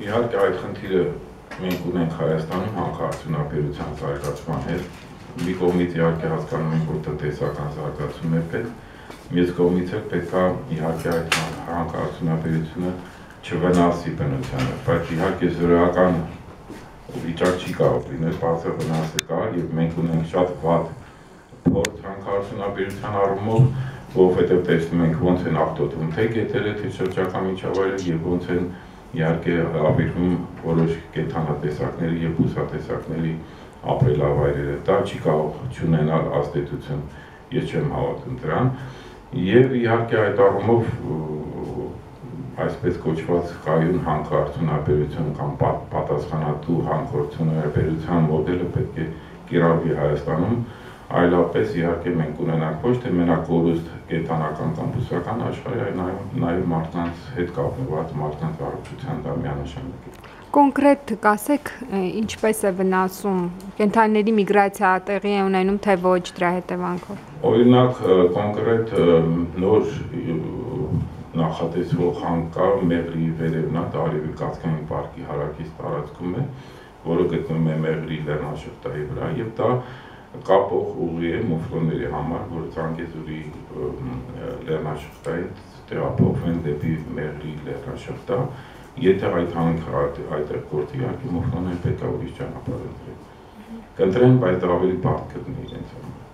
Իհարկե այդ խնդիրը մենք ունենք Հայաստանում հանքարդյունաբերության զարգացման հետ։ Մի կողմից իհարկե հասկանում ենք, որ տնտեսական զարգացում է պետք, մյուս կողմից էլ պետք է իհարկե այդ հանքարդյունաբերությունը չվնասի բնությանը, բայց իհարկե զորական վիճակ չի կարող լինել, բացը վնասը կա եւ մենք ունենք շատ վատ փորձ հանքարդյունաբերության առումով, որովհետեւ տեսնում ենք ոնց են աղտոտվում թե գետերը, թե շրջակա միջավայրը եւ ոնց են իհարկե հավիրվում որոշ կենթանատեսակների եւ բուսատեսակների ապրելավայրերը։ Դա չի կարող չունենալ ազդեցություն, ես չեմ հավատում դրան։ Եվ իհարկե այդ առումով այսպես կոչված կայուն հանքարդյունաբերություն կամ պատասխանատու հանքարդյունաբերության մոդելը պետք է կիրառվի Հայաստանում, այլապես իհարկե մենք ունենանք ոչ թե մենակ կորուստ կենթանական կամ բուսական աշխարհի, այլ նաև մարդկանց հետ կապված մարդկանց առողջության դա միանշանակ է։ Կոնկրետ կասեք, ինչպես է վնասում կենթանիների միգրացիա տեղի է ունենում, թե ոչ դրա հետևանքով։ Օրինակ կոնկրետ նոր նախատեսվող հանկա Մեղրի վերևնա Դարիվի կացկային պարկի հարակից տարածքում է, որը գտնվում է Մեղրի լեռնաշղթայի վրա եւ դա կապող ուղի է մուֆլոնների համար, որ Ծանգեզուրի լեռնաշղթայից տեղափոխվեն դեպի Մեղրի լեռնաշղթա, եթե այդ հանքը այդտեղ գործի իհարկե մուֆլոնները պետք է ուրիշ ճանապարհ ընտրեն։ Կընտրեն, բայց ավելի բարդ կդնի իրենց համար